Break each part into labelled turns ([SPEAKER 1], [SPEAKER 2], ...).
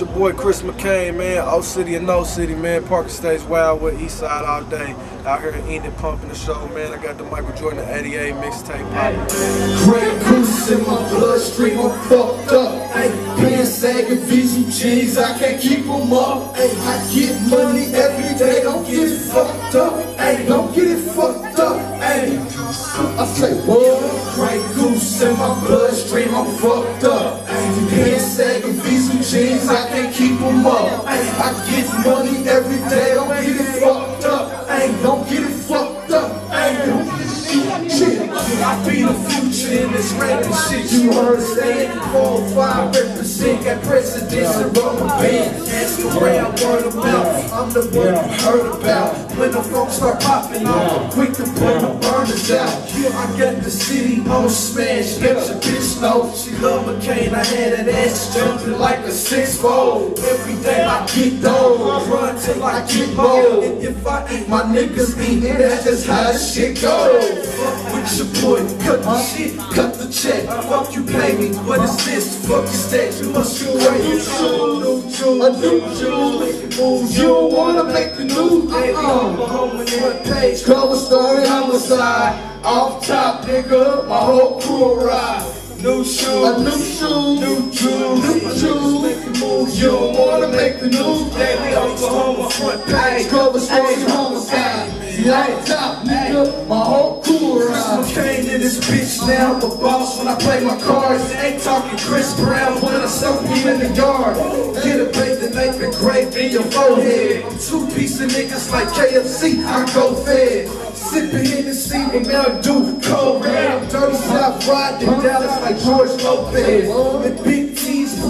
[SPEAKER 1] Your boy Chris McCain, man. O City and No City, man. Parker Estates Wild with East Side all day. Out here in Enid pumping the show, man. I got the Michael Jordan 88 mixtape popping.
[SPEAKER 2] Grey Goose in my bloodstream, I'm fucked up. Ay, pants sagging, jeans, I can't keep them up. Ay, I get money every day, don't get it fucked up. Ay, don't get it fucked up. Ay, I say, what? Grey Goose in my bloodstream, I'm fucked up. Them up. I be the future in this rap, rapping shit you heard saying. Four five represent, got presidents and rubber bands. Ask around, word about. I'm the one you heard about. When the folks start popping off, quick to put the burners out. Here I got the city on smash. Get your bitch know she love McCain. I had an ass jumping like a six fold. Every day I get those, till I get bold. And if I eat my niggas eating, that's just how the shit goes. Fuck with your boy, cut the shit, cut the check. Fuck you pay me, what is this? Fuck your stat, you must be crazy. A new moves. You don't wanna make the news, uh-uh. Cover story, homicide. Off top, nigga, my whole crew ride. New shoes, a new shoe, new jewels, the news, daily Oklahoma front page. Cover story, homicide. Off top, nigga, my whole crew ride. McCain in this bitch now, a boss when I play my cards. Ain't talking Chris Brown when I soak you in the yard. Get a baked and Nathan engraved in your forehead. I'm two piece of niggas like KFC, I go fed. Sipping Hennessy with Mel Duke, cold red. I'm dirty South riding Dallas like George Lopez.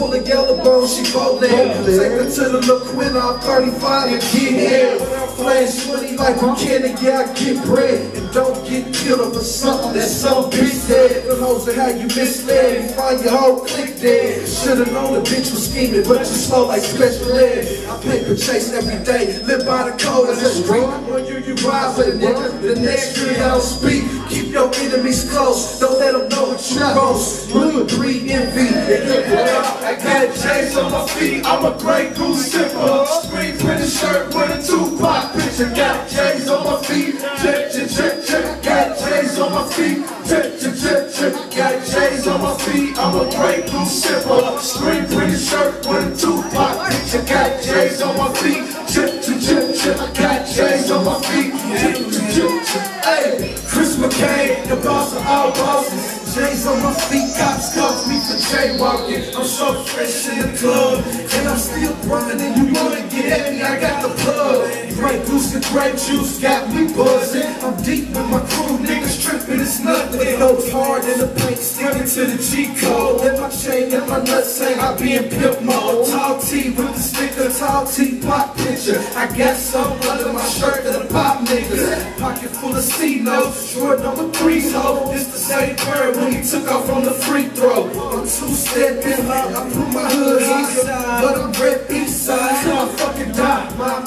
[SPEAKER 2] Full of yellow bones, she both Take her to the La Quinta, I'm 35 and get here. Flash money like McKenna, yeah, I get bread. And don't get killed over something that some bitch said. The hoes how you misled. You find your whole clique dead. Should've known the bitch was scheming, but you slow like special ed. I paper chase every day, live by the code of the street. When you, you ride for the nigga, the next year I don't speak. Keep your enemies close, don't let them know what you roast. You breed envy. I got J's on my feet, I'm a Grey Goose sipper. Screen printed shirt with a Tupac picture. Got J's on my feet, check, check, check. Got J's on my feet, check, check, check. Got J's on my feet, I'm a Grey Goose sipper. Screen printed shirt with a Tupac picture. Got J's on my feet, check, check, check, check. Got J's on my feet, check, check, check, check. Hey, Chris McCain, the boss of all bosses. J's on my feet, cops cuff me for jaywalking. I'm so fresh in the club, and I'm still running. And you wanna get at me? I got. And grape juice got me buzzing. I'm deep with my crew, niggas tripping, it's nothing. It goes hard in the paint, sticking to the G code. Let my chain and my nuts say I be in pimp mode. Tall T with the sticker, tall T pop picture. I got some under my shirt that a pop niggas. Pocket full of C notes, short number three ho. It's the same bird when he took off on the free throw. I'm two stepping, I put my hood on, but I'm red east side. Till I fucking die. My,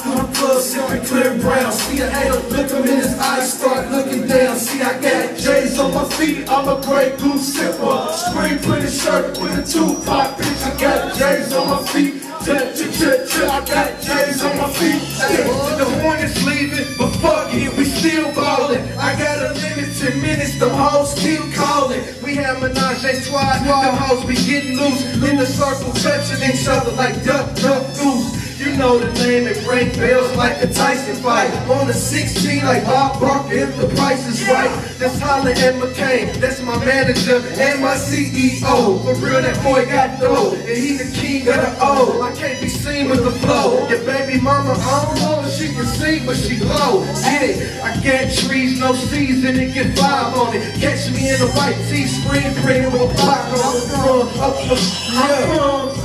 [SPEAKER 2] sipping clear brown. See a hater, look him in his eyes, start looking down. See I got J's on my feet, I'm a Grey Goose sipper. Screen printed shirt with a Tupac bitch. I got J's on my feet. Jet, jet, jet, jet. I got J's on my feet. Yeah, the Hornets leaving, but fuck it, we still ballin'. I got a limited minutes, the hoes keep calling. We have menage a squad, the hoes be getting loose in the circle, touching each other like duck, duck, goose. You know the name, it ring bells like a Tyson fight. On the 16 like Bob Barker, if the price is right. That's Holler and McCain, that's my manager and my CEO. For real, that boy got dough, and he the king of the O. I can't be seen with the flow. Your baby mama, I don't know if she can sing, but she glow. Hey, I got trees, no season, and get five on it. Catch me in a white tee, screen printed with a block on. I'm from, I'm from, I'm from,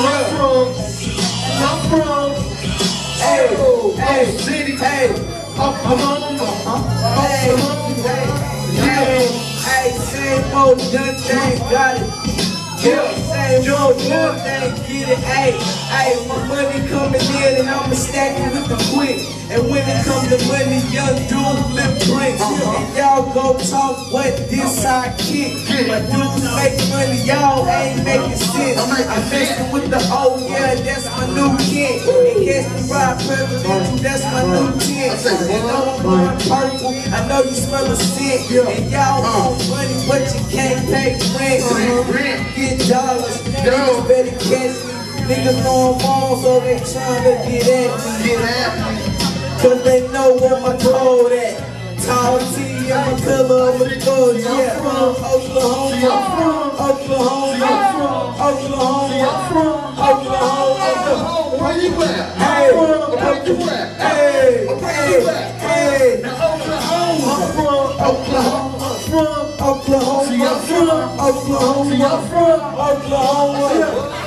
[SPEAKER 2] I'm from. I'm from, hey, hey, city, hey, Oklahoma, hey, hey, hey, same old done thing, got it. Yeah, say
[SPEAKER 3] ain't no thing, get it, ayy. Ayy, my money coming in and I'ma stack it with the quick. And when it comes to money, young dude flip drinks. And y'all go talk, but this I kick. My dudes make money, y'all ain't making sense. I'm messing with the old, yeah, that's my new kid. And catch me ride presidential, that's my new kid. And I'm going purple, I know you smell a scent. And y'all uh. want money, but you can't pay rent. Get dollars, niggas better catch me. Niggas know I'm on, so they tryna get at me.
[SPEAKER 4] Get at me.
[SPEAKER 3] Cause they know where my code at. Tall T and my color of the gold, yeah. From Oklahoma, Oklahoma. Oklahoma. From Oklahoma,
[SPEAKER 4] See, I'm from-
[SPEAKER 3] Oklahoma,
[SPEAKER 4] See, I'm
[SPEAKER 3] from Oklahoma.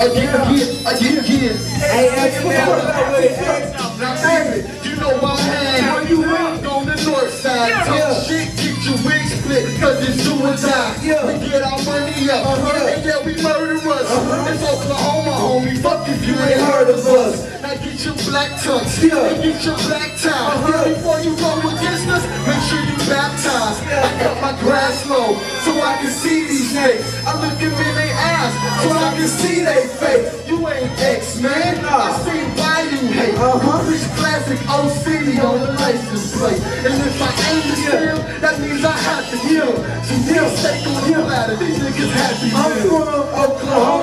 [SPEAKER 4] Again, again, again, again.
[SPEAKER 3] Hey, ask me out with it.
[SPEAKER 4] Now, baby, you know hand. Where you at? On the north side.
[SPEAKER 3] Yeah.
[SPEAKER 4] Talk shit, get your wig split, cause it's die.
[SPEAKER 3] Yeah.
[SPEAKER 4] We get our money up.
[SPEAKER 3] Uh-huh.
[SPEAKER 4] And yeah, we murderers. It's Oklahoma, homie. Fuck if you ain't heard of us. Get your black tux.
[SPEAKER 3] Yeah.
[SPEAKER 4] And get your black tie.
[SPEAKER 3] Uh-huh.
[SPEAKER 4] Before you go against us, make sure you baptize. I cut my grass low so I can see these snakes. I look them in their eyes so I can see they face. You ain't X-Man. I see why you hate.
[SPEAKER 3] Uh-huh.
[SPEAKER 4] Rich classic old city on the license plate. And if I aim to steal, that means I have to heal. So deal stake on your ladder. These niggas happy
[SPEAKER 3] I'm from Oklahoma.